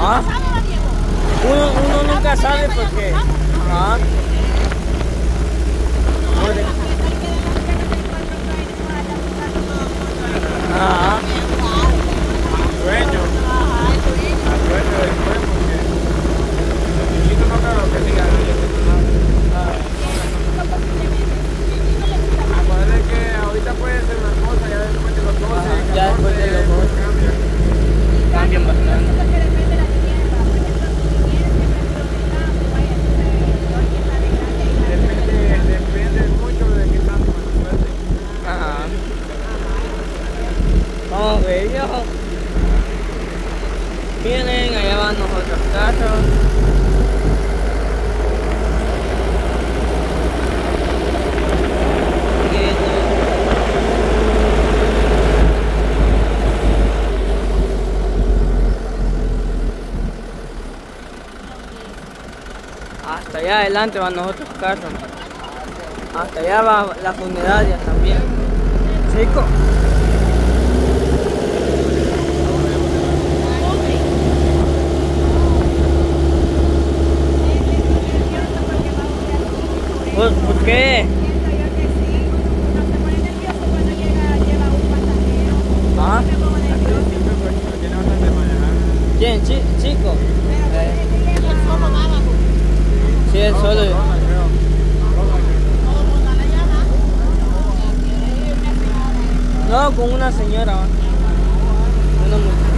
Ah. Uno, uno nunca sabe porque... Ajá. Ajá. Dueño. Al dueño después porque... El chiquito no creo que diga Acuérdate que ahorita puede ser una cosa, ya después de los 12, Ajá, ya después de los 14, 12. cambia. Cambian bastante. Depende, depende mucho de qué tanto me suelte. Ajá. Vamos a ver, viejo. Miren, allá van los otros carros. Hasta allá adelante van los otros carros. Hasta allá va la funeraria también. Chico. ¿Por, por qué? ¿Ah? ¿Quién? Chi- chico. Sí, es solo. No, con una señora. Una muchacha.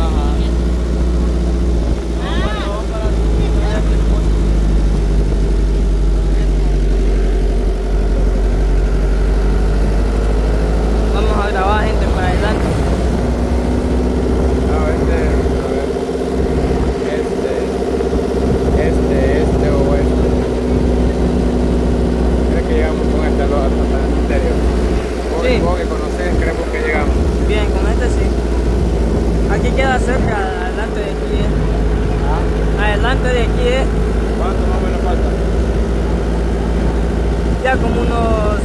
Ajá. Vamos a grabar gente para adelante. No, este, a ver. Este, este, este o este. ¿Crees que llegamos con este lo- hasta el interior? Vos, Sí. vos que conocés, creemos que llegamos. Bien, con este sí. Aquí queda cerca, adelante de aquí. eh. Adelante de aquí, eh. ¿Cuánto más o menos falta? ya como unos.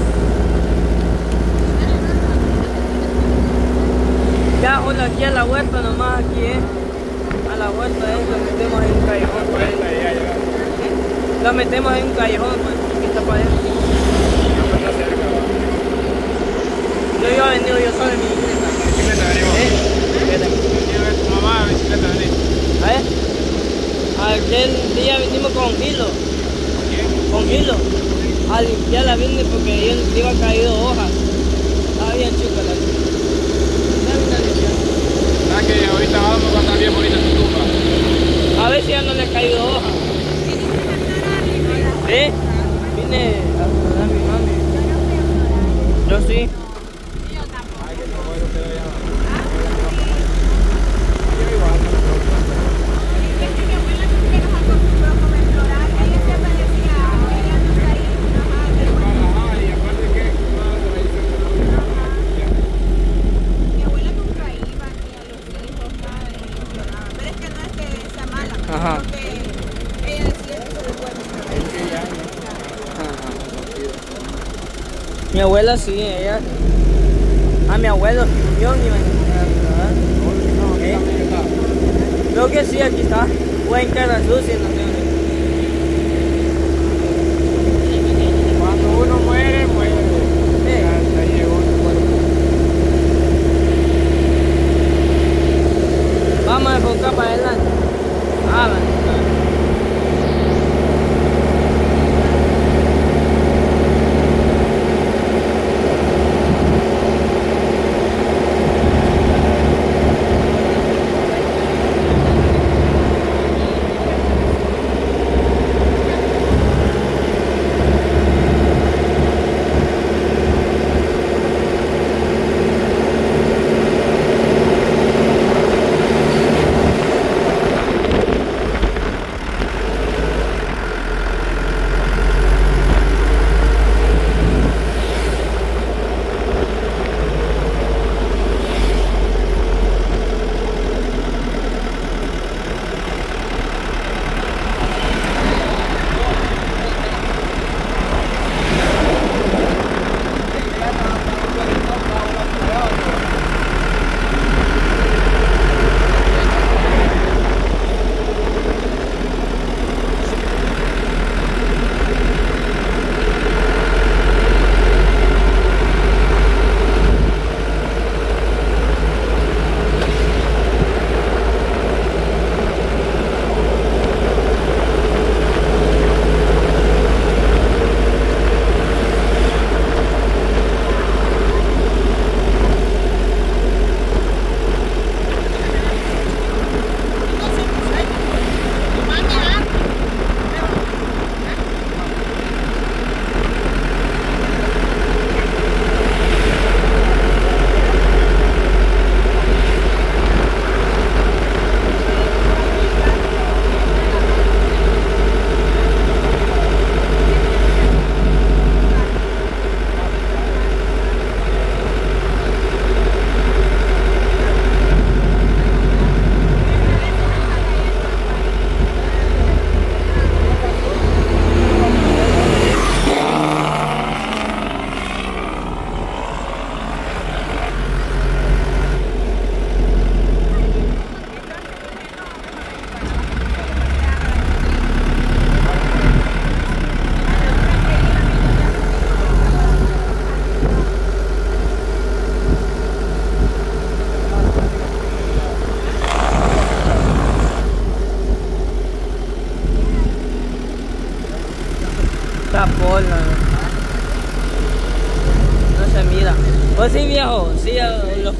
Ya, hola, aquí a la vuelta nomás, aquí, eh. A la vuelta, eh, lo metemos en un callejón por ahí. Llegamos. Lo metemos en un callejón, pues, aquí está para adentro. No, pues, iba a venir yo solo en mi bicicleta. Bicicleta venimos. ¿Eh? Bicicleta. Quiero ver tu A ver. Aquel día vinimos con Gilo. ¿Quién? Con Gilo. A limpiar la vine porque yo le iba caído hojas. Estaba bien chico la Ya vine a limpiar. ¿Sabes que ahorita vamos a estar bien bonita tu tumba? A ver si ya no le ha caído hoja. ¿Eh? Vine a saludar a mi mami. Yo sí. Ay, que como yo quiero ya. Yo igual, no me preocupa. Ajá, y aparte que una tradición de la vida. Mi abuela nunca iba ni a los hijos, nada, y lloraba. Pero es que no es que sea mala, Ajá. porque ella decía que se después. Es que ya, ¿no? Mi abuela sí, ella. A mi abuelo también está. Creo que sí, aquí está. Fue en Cara Sucia, no tengo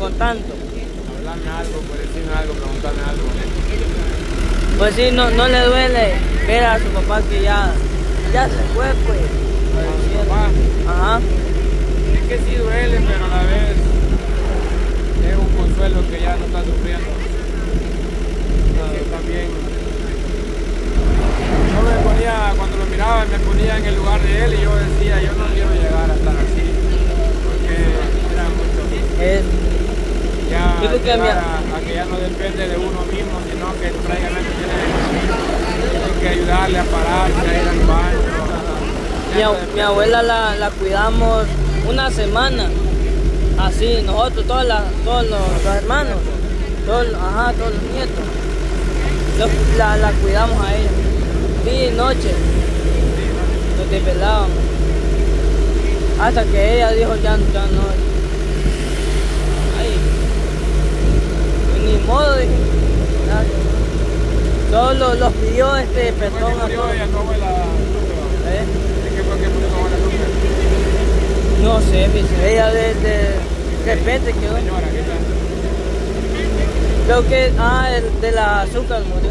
los contactos. Hablame algo, por decirme algo, preguntarme algo. Pues sí, no, no le duele ver a su papá que ya, ya se fue, pues. A su papá. Ajá. Es que sí duele, pero a la vez es un consuelo que ya no está sufriendo. También yo me ponía, cuando lo miraba, me ponía en el lugar de él y yo decía, yo no quiero llegar a estar así. Porque era mucho. Mi- a, a que ya no depende de uno mismo, sino que prácticamente tiene, que ayudarle a pararse, a ir al baño. mi, mi abuela la, la cuidamos una semana. Así, nosotros, todas las, todos los, los hermanos, todos, ajá, todos los nietos. Los- la, la cuidamos a ella. Día y noche. Nos desvelábamos. Hasta que ella dijo ya, ya no. Modo, dije. Ya. Solo los pidió este perdón a todos. ¿Eh? No sé, dice, ella de, de, de repente quedó. Creo que, ah, el, de la azúcar murió.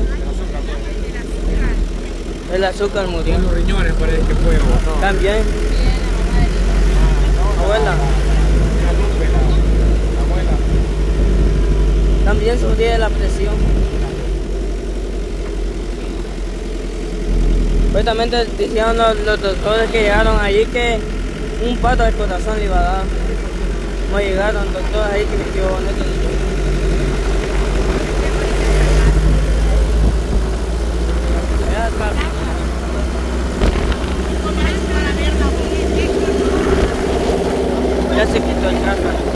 El azúcar, murió. Los riñones parece que fue. También, Ah, no, abuela. La Lupe, la, la abuela. También sufría de la presión. Supuestamente dijeron los, los doctores que llegaron allí que un pato de corazón iba a dar. No llegaron doctores ahí que me quedó bonito. Ya está. Ya se quitó el caca.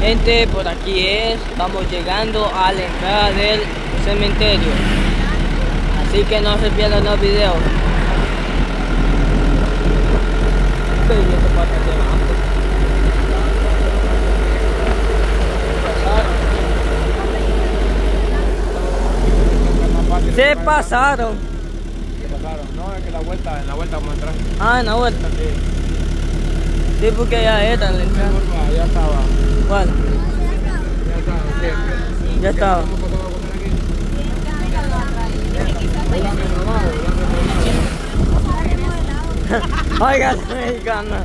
Gente, por aquí es, vamos llegando a la entrada del cementerio. Así que no se pierdan los videos. Se pasaron. Se pasaron. No, es que la vuelta, en la vuelta vamos a entrar. Ah, en la vuelta. Sí. Sí, porque ya era en la entrada. Ya estaba. ¿Cuál? Ya estaba. Oiga, mexicana.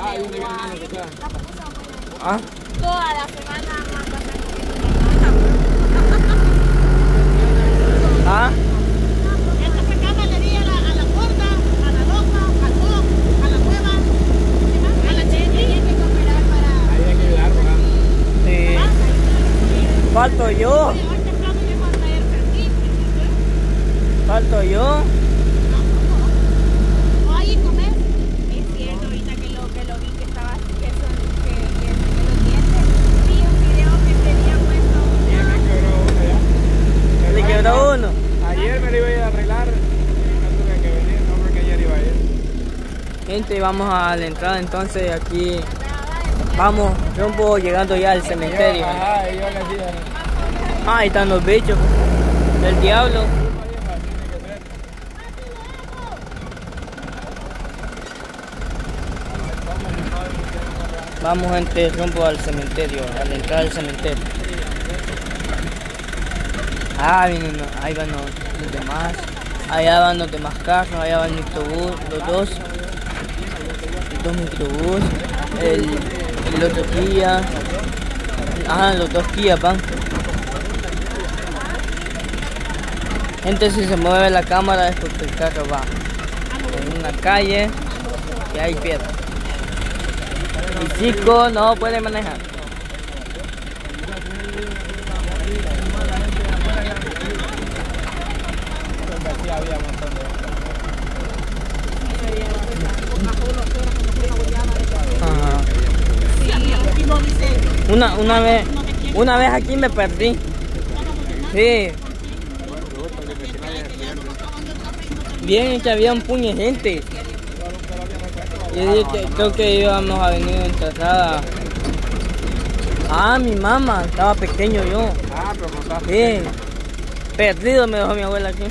Ah, ¿y dónde vienen ellos acá? Ah, Toda la semana más ah. Esta se acaba le di a la, a la gorda, a la loca, al pop, a la nueva, a la cheche. Hay que cooperar para... Ahí hay que ayudar, ¿verdad? Sí. Falto yo. Hoy temprano llego a traer carnitas. Falto yo. Oye, comer. Es cierto, ahorita que lo, que lo vi que estaba, que son, que, que, que los dientes. Vi un video que tenía puesto. Sí, me quebró uno ya. Le quebró uno. Ayer me lo iba a ir a arreglar. No tuve que venir, no porque ayer iba a ir. Gente, vamos a la entrada entonces aquí. Vamos, rumbo llegando ya al cementerio. Ah, ahí están los bichos del diablo. Vamos gente rumbo al cementerio, a la entrada del cementerio. Ah, vienen, ahí van los, los demás. Allá van los demás carros, allá va el microbús, los dos. Los dos microbús. El, el otro Kia. Ah, los dos Kia van. Gente, si se mueve la cámara es porque el carro va en una calle y hay piedra. El chico no puede manejar. Ajá. Una, una vez, sé quién Una vez aquí me perdí. Sí. Bien, que había un puño de gente. Yo dije que creo que íbamos a venir en trazada. Ah, mi mamá, estaba pequeño yo. Ah, pero Sí. Perdido me dejó mi abuela aquí.